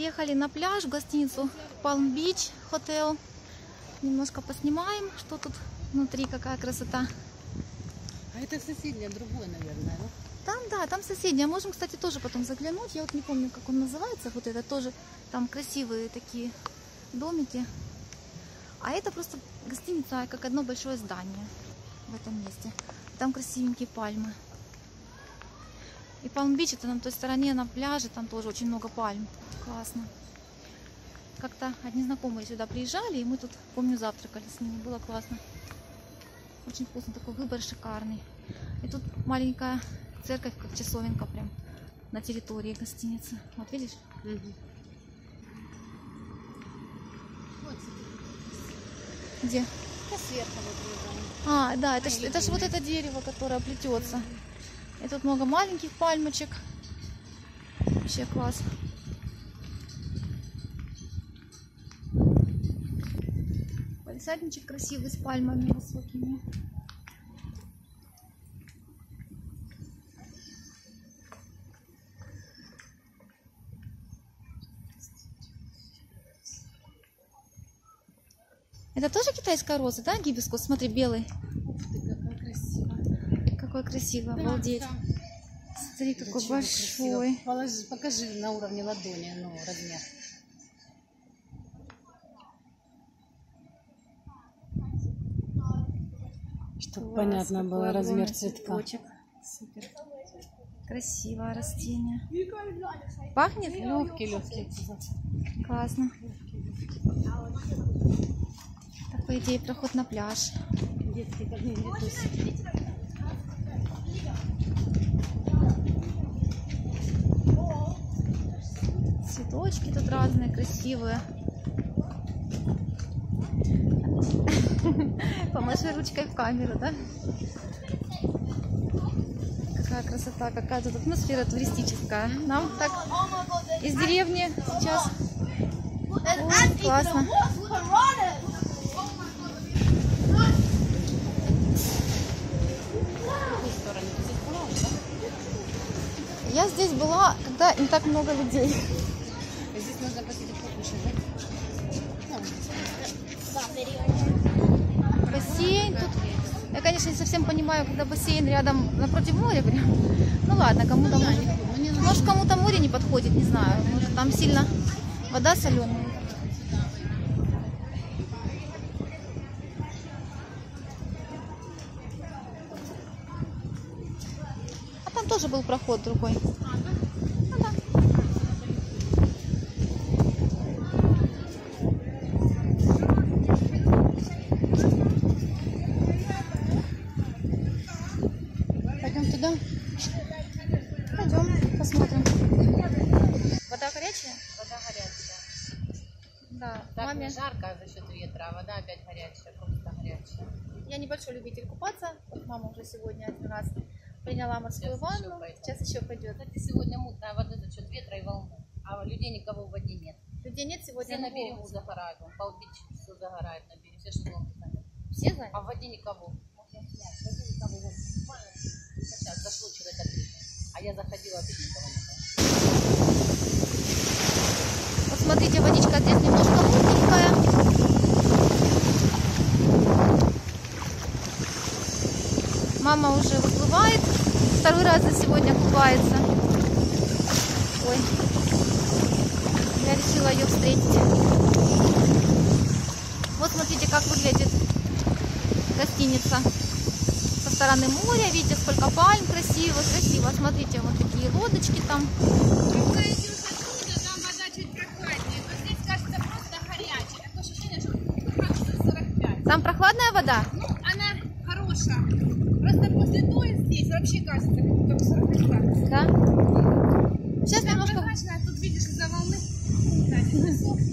Приехали на пляж в гостиницу Palm Beach Hotel. Немножко поснимаем, что тут внутри, какая красота. А это соседнее, другое, наверное, да? Там, да, там соседняя. Можем, кстати, тоже потом заглянуть. Я вот не помню, как он называется. Вот это тоже там красивые такие домики. А это просто гостиница, как одно большое здание в этом месте. Там красивенькие пальмы. И Палм-Бич, это на той стороне, на пляже, там тоже очень много пальм. Классно. Как-то одни знакомые сюда приезжали, и мы тут, помню, завтракали с ними. Было классно. Очень вкусно, такой выбор шикарный. И тут маленькая церковь, как часовенка прям на территории гостиницы. Вот видишь? Угу. Где? это сверху вот. А, да, это, ж, это ж вот это дерево, которое плетется. И тут много маленьких пальмочек. Вообще класс. Палисадничек красивый с пальмами высокими. Это тоже китайская роза, да, гибискус? Смотри, белый. Ух ты, какая красивая. Какой красивый, Да, обалдеть. да. Смотри, какой красиво. большой. Положи, покажи на уровне ладони, ну, размер. Чтобы Класс, понятно было размер цветка. цветочек. Супер. Красивое растение. Пахнет? Легкий, легкий. Классно. Так, по идее, проход на пляж. Детский. Цветочки тут разные, красивые. Помаши ручкой в камеру, да? Какая красота, какая тут атмосфера туристическая. Нам так из деревни сейчас. Ой, классно. В какую сторону? Ты здесь была уже, да? Я здесь была, когда не так много людей. Здесь можно посидеть покушать, да? Бассейн тут. Я, конечно, не совсем понимаю, когда бассейн рядом напротив моря прям. Ну ладно, кому-то ну, надо. Может, кому-то море не подходит, не знаю. Может, там сильно вода соленая. Тоже был проход другой. Ну да. Пойдем туда? Пойдем, посмотрим. Вода горячая? Вода горячая. Да. Так Маме. не жарко за счет ветра, а вода опять горячая, просто горячая. Я небольшой любитель купаться. Мама уже сегодня один раз приняла морскую Сейчас еще ванну. пойдет. Сейчас еще пойдет. Кстати, сегодня мутная вода за счет ветра и волны, а людей никого в воде нет. Людей нет сегодня Все на берегу Волге. загорают, вон, Палбич все загорает на берегу, все шезлонги заняты. Все знают? А в воде никого. Можно снять, в воде никого. Вон, буквально Сейчас зашло человека три. А я заходила, опять никого не было. Вот смотрите, водичка здесь немножко мутненькая. Мама уже выплывает. Второй раз за сегодня купается. Ой. Я решила ее встретить. Вот смотрите, как выглядит гостиница. Со стороны моря, видите, сколько пальм красиво, красиво. Смотрите, вот такие лодочки там. Там вода чуть прохладнее, но здесь кажется просто горячая. Такое ощущение, что градусов 45. Там прохладная вода? Ну, она хорошая. Просто после той вообще кажется, как будто бы 45 градусов. Да. Сейчас Там немножко... прозрачно, а тут видишь из-за волны.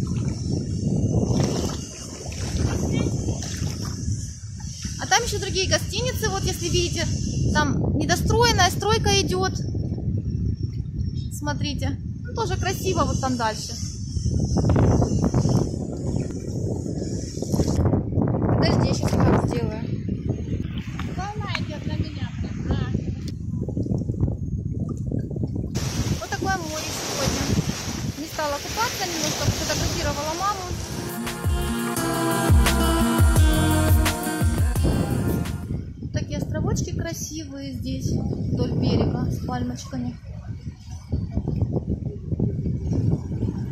А там еще другие гостиницы, вот если видите, там недостроенная стройка идет. Смотрите, ну, тоже красиво вот там дальше. Здесь, вдоль берега, с пальмочками.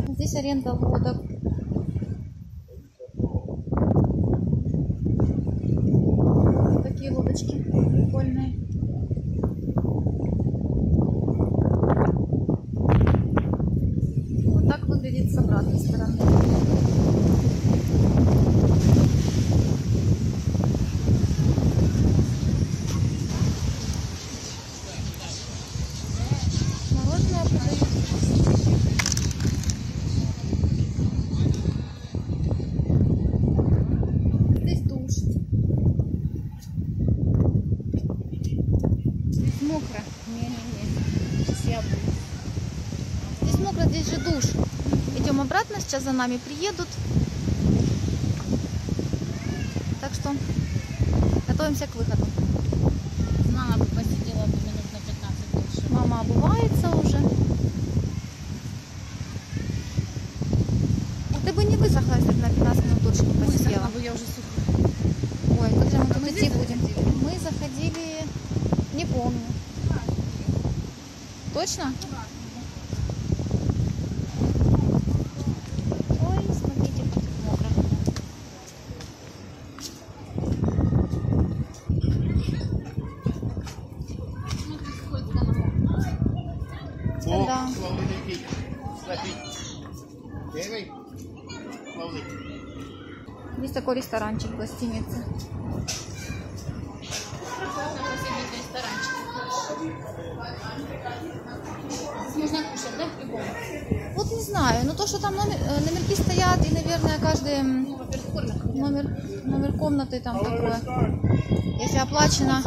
Здесь аренда лодок. Такие лодочки прикольные. Вот так выглядит с обратной стороны. Мороженое продают. Здесь душ. Здесь мокро. Не-не-не. Сейчас я буду. Здесь мокро, здесь же душ. Идем обратно, сейчас за нами приедут. Так что готовимся к выходу. Мама бы посидела бы минут на 15 дольше. Мама обувается уже. Ты бы не высохла, если бы на 15 минут дольше не посидела. Высохла бы я уже сухая. Ой, как же мы мы идти будем? Мы заходили, не помню. Точно? Ой, смотрите, как тут мокро. Смотри, сколько она мокрая. О, Да. славний летить. Летить. Первый. Славний. Есть такой ресторанчик в гостинице. Можно кушать, да? В любом. Вот не знаю, но то, что там номер- э, номерки стоят, и, наверное, каждый Ну, номер, номер комнаты там такое. Если оплачено.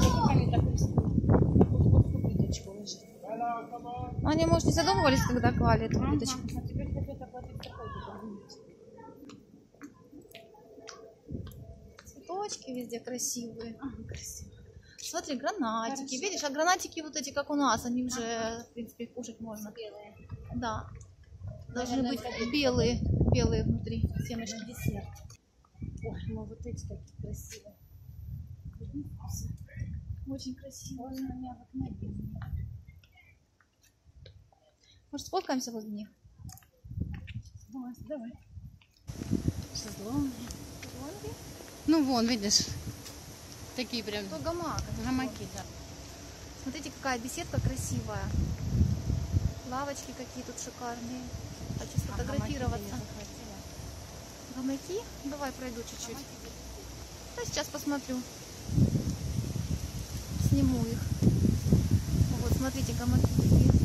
Они может, не задумывались, когда клали эту плиточку. Ага, а теперь хотят оплатить такой депозит. Цветочки везде красивые. Ага, красиво. Смотри, гранатики. Хорошо. Видишь, а гранатики вот эти, как у нас, они уже, в принципе, кушать можно. Белые. Да. Должны Наверное, быть белые, белые внутри семечки. десерт. Ой, ну вот эти такие красивые. Очень красиво. Он у меня в окне. Может, сфоткаемся возле них? Давай, давай. Шезлонги. Ну вон, видишь, такие прям То гамак. гамаки, да. Смотрите, какая беседка красивая. Лавочки какие тут шикарные. Хочу А сфотографироваться. захватила. Гамаки? Давай пройду чуть-чуть. Да, сейчас посмотрю. Сниму их. Вот, смотрите, гамаки какие.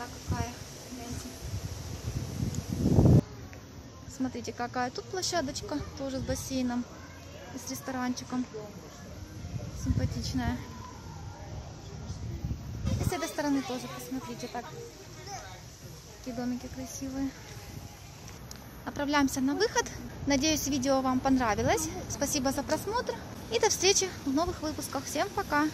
Красота какая. Гляньте. Смотрите, какая тут площадочка, тоже с бассейном и с ресторанчиком. Симпатичная. И с этой стороны тоже, посмотрите, так. Такие домики красивые. Отправляемся на выход. Надеюсь, видео вам понравилось. Спасибо за просмотр. И до встречи в новых выпусках. Всем пока!